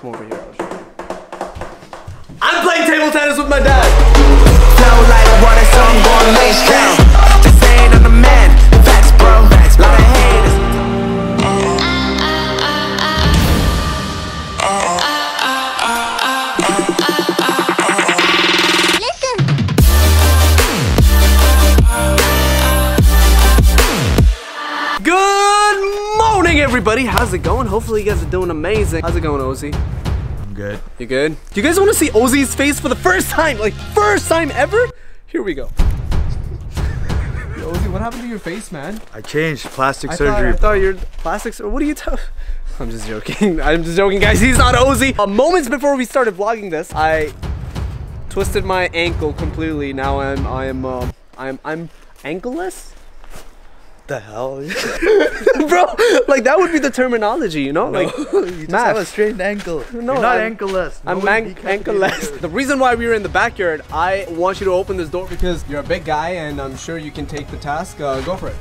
Come over here. I'll show you. I'm playing table tennis with my dad. Everybody. How's it going? Hopefully, you guys are doing amazing. How's it going, Ozzy? I'm good. You good? Do you guys want to see Ozzy's face for the first time? Like, first time ever? Here we go. Yo, Ozzy, what happened to your face, man? I changed plastic I surgery. Thought, I thought you're plastics. Or what are you talking? I'm just joking. I'm just joking, guys. He's not Ozzy. Uh, moments before we started vlogging this, I twisted my ankle completely. Now I'm I'm um I'm I'm ankleless. The hell? Bro, like that would be the terminology, you know? Like you just math. have a strained ankle. No, You're not I'm- ankleless. I'm No man- decapitated ankleless. The reason why we were in the backyard, I want you to open this door because you're a big guy and I'm sure you can take the task. Uh, go for it.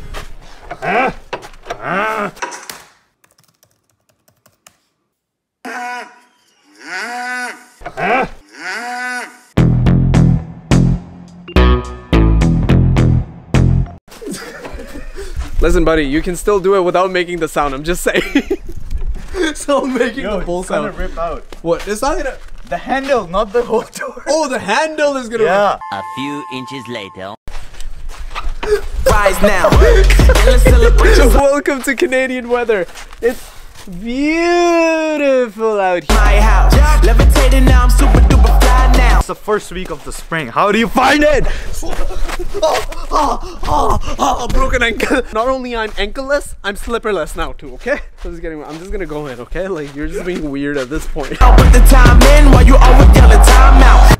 Listen, buddy, you can still do it without making the sound. I'm just saying. so I'm making Yo, the bull it's gonna sound. rip out. What? It's not gonna. The handle, not the whole door. Oh, the handle is gonna. Yeah. A few inches later. Rise now. Let's celebrate Welcome to Canadian weather. It's beautiful out here. my house. Levitating now, I'm super duper fly now. It's the first week of the spring. How do you find it? Oh, a broken ankle. Not only I'm ankleless, I'm slipperless now too. Okay? I'm just getting. I'm just gonna go in. Okay? Like you're just being weird at this point. I'll put the time in while you always yelling time out.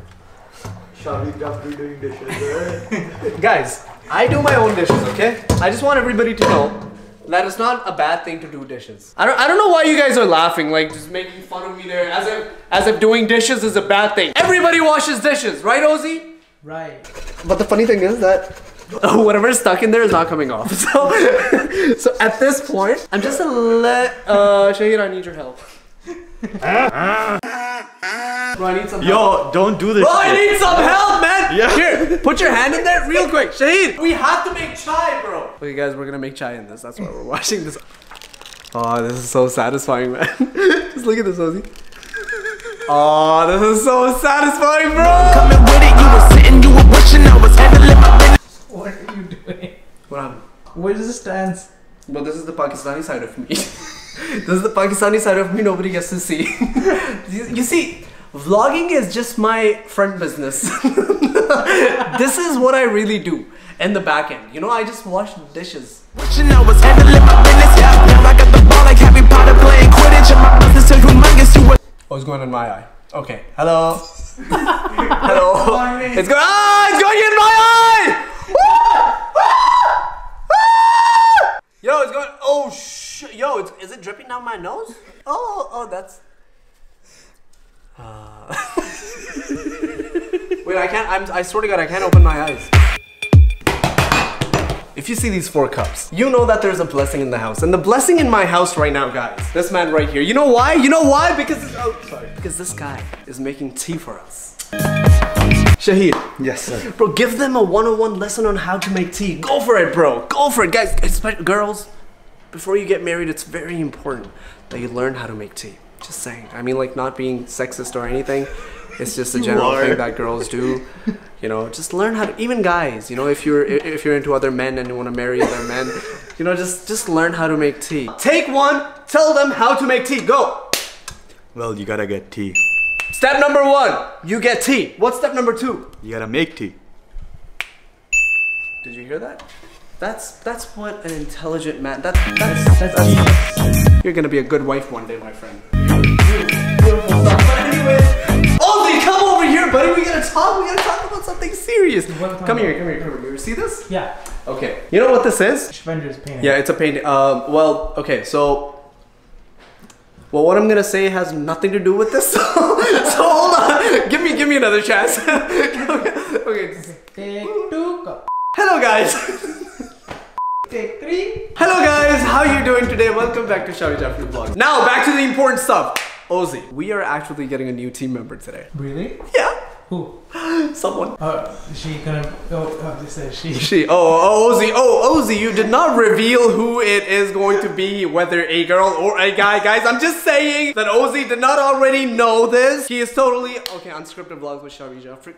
Shavi just be doing dishes, Guys, I do my own dishes. Okay? I just want everybody to know. That it's not a bad thing to do dishes. I don't, I don't know why you guys are laughing, like just making fun of me there, as if as if doing dishes is a bad thing. Everybody washes dishes, right, Ozzy? Right. But the funny thing is that whatever's stuck in there is not coming off. So, so at this point, I'm just gonna let uh, Shahid, I need your help. Bro, I need some help. Yo, don't do this. Bro, I need some help, man. Yeah. Here, put your hand in there real quick. Shahid, we have to make chai, bro. Okay, guys, we're gonna make chai in this. That's why we're watching this. Oh, this is so satisfying, man. just look at this, Ozzy. Oh, this is so satisfying, bro. Coming with it, you were sitting, you were wishing I was handling my business. What are you doing? What happened? What is the stance? Well, this is the Pakistani side of me. this is the Pakistani side of me nobody gets to see. you, you see, vlogging is just my front business. this is what I really do in the back end. You know, I just wash dishes. Wishing I was handling my business. Now I got the ball like Harry Potter playing Quidditch. And my business so humongous, you were Oh, it's going in my eye. Okay. Hello. Hello. It's going. Ah, it's going in my eye. Yo, it's going. Oh shit. Yo, it's, is it dripping down my nose? Oh, oh, that's. Uh. Wait, I can't. I'm. I swear to God, I can't open my eyes. If you see these four cups, you know that there's a blessing in the house. And the blessing in my house right now, guys, this man right here. You know why? You know why? Because oh, sorry. Because this guy is making tea for us. Shahid, Yes, sir. bro, give them a 101 lesson on how to make tea. Go for it, bro. Go for it, guys. Especially girls, before you get married, it's very important that you learn how to make tea. Just saying. I mean, like, not being sexist or anything. It's just a general thing that girls do. You know, just learn how to. Even guys, you know, if you're if you're into other men and you want to marry other men, you know, just just learn how to make tea. Take one. Tell them how to make tea. Go. Well, you gotta get tea. Step number one, you get tea. What's step number two? You gotta make tea. Did you hear that? That's that's what an intelligent man. That, that's That's genius. You're gonna be a good wife one day, my friend. Beautiful stuff. But anyway, Ozzy, come over here, buddy. We gotta talk. We gotta talk about something serious. What are we Come here, come here, come here. You see this? Yeah. Okay. You know what this is? Spencer's painting. Yeah, it's a painting. Um, well, okay, so. Well, what I'm gonna say has nothing to do with this. so hold on. Give me, give me another chance. okay. Take two. Hello, guys. Take three. Hello guys, how are you doing today? Welcome back to Shavi Jafry Vlog. Now back to the important stuff. Ozzy, we are actually getting a new team member today. Really? Yeah. Who? Someone. Uh, she gonna? Oh, oh this is she. She. Oh, oh, Ozzy. Oh, Ozzy, you did not reveal who it is going to be, whether a girl or a guy. Guys, I'm just saying that Ozzy did not already know this. He is totally. Okay, unscripted vlogs with Shavi Jafry.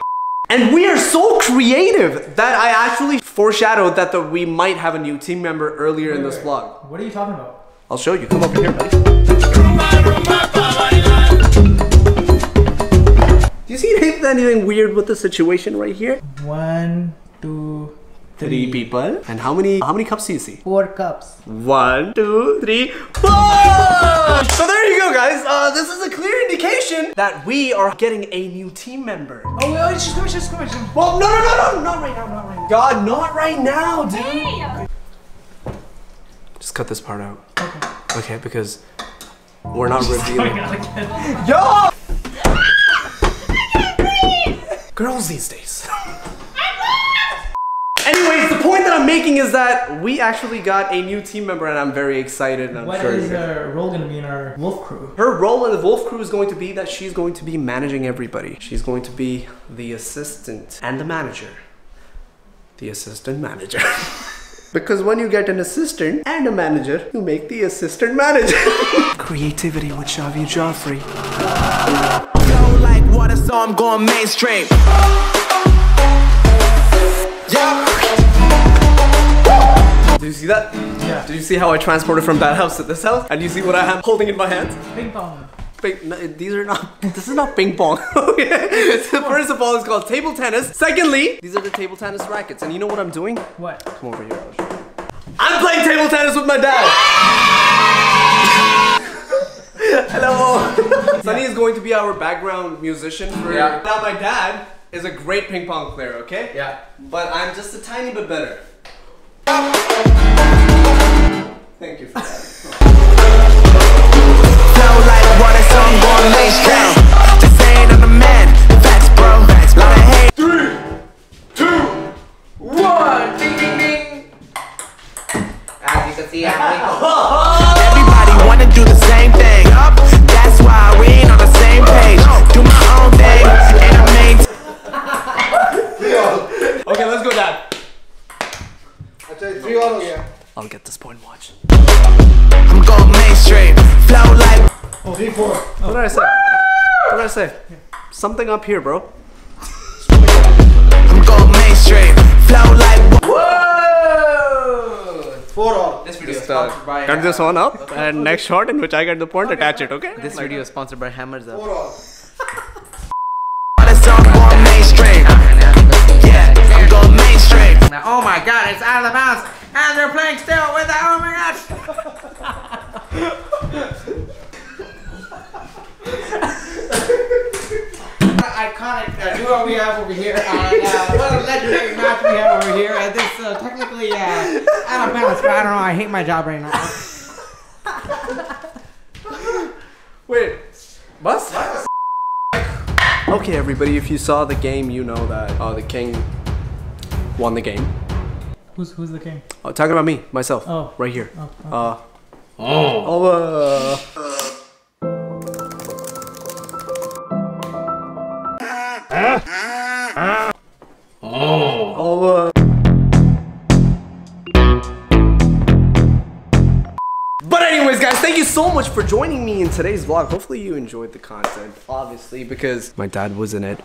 And we are so creative that I actually foreshadowed that the, we might have a new team member earlier in this Wait, vlog. What are you talking about? I'll show you. Come over here, buddy. Do you see anything weird with the situation right here? One, two, Three three. people. And how many how many cups do you see? Four cups. One, two, three, four! So there you go, guys. Uh, this is a clear indication that we are getting a new team member. Oh, wait, oh, she's coming, she's coming. She's... Well, no, no, no, no, not right now, not right now. God, not right now, dude. Just cut this part out. Okay. Okay, because we're not revealing. Coming out again. Yo! Girls these days. Anyways, the point that I'm making is that we actually got a new team member and I'm very excited and I'm What sure is her role gonna be in our wolf crew? her role in the Wolf Crew is going to be that she's going to be managing everybody. She's going to be the assistant and the manager. The assistant manager. Because when you get an assistant and a manager, you make the assistant manager. Creativity with Shavi Jafry. Flow like water, so I'm going mainstream. Yeah. Did you see that? Yeah. Did you see how I transported from that house to this house? And you see what I am holding in my hands? Ping pong. Ping, no, these are not. This is not ping pong. okay. So First of all, it's called table tennis. Secondly, these are the table tennis rackets. And you know what I'm doing? What? Come over here. I'll show you. I'm playing table tennis with my dad. Hello. Sunny is going to be our background musician for. Yeah. Now my dad is a great ping pong player. Okay. Yeah. But I'm just a tiny bit better. Thank you for that. So I'm. Just saying I'm the man. Facts, bro. Lot of hate. One. Ding ding ding. As ah, you can see, I'm Everybody wanna do the same thing. That's why we ain't on the same page. Do my own thing, and I maintain. Okay, let's go, dad. three all yeah. I'll get this point. Watch. I'm going mainstream. Flow like. Oh, three, four. What did I say? What did I say? Something up here, bro. I'm going mainstream. Flow like. Whoa! Four all. This video is sponsored by cut this one up, and next shot in which I get the point, attach it. Okay? This video is sponsored by Hammers Up. Four all. Water, so I'm mainstream. Yeah, I'm mainstream. Oh my god, it's out of the bounds, and they're playing still with the oh my gosh. Iconic uh, duo we have over here, and uh, what a legendary match we have over here. And this uh, technically uh, out of bounds, but I don't know. I hate my job right now. Wait. Bus? Okay, everybody, if you saw the game, you know that uh, the king won the game. Who's who's the king? Oh, talking about me, myself, Oh. right here. Oh, oh. Uh. Oh. uh. But anyways, guys, thank you so much for joining me in today's vlog. Hopefully you enjoyed the content, obviously, because my dad was in it.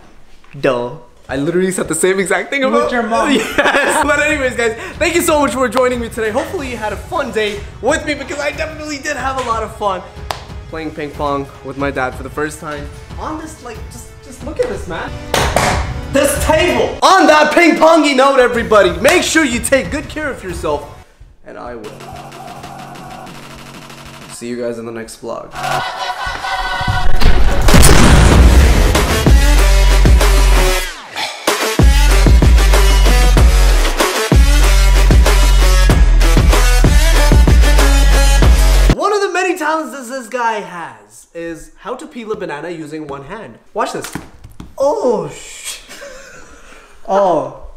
Duh. I literally said the same exact thing about your mom. Yes. But anyways, guys, thank you so much for joining me today. Hopefully you had a fun day with me because I definitely did have a lot of fun playing ping pong with my dad for the first time. On this, like, just just look at this, man. This table. On that ping pongy note, everybody, make sure you take good care of yourself, and I will. See you guys in the next vlog. One of the many talents this guy has is how to peel a banana using one hand. Watch this. Oh, oh.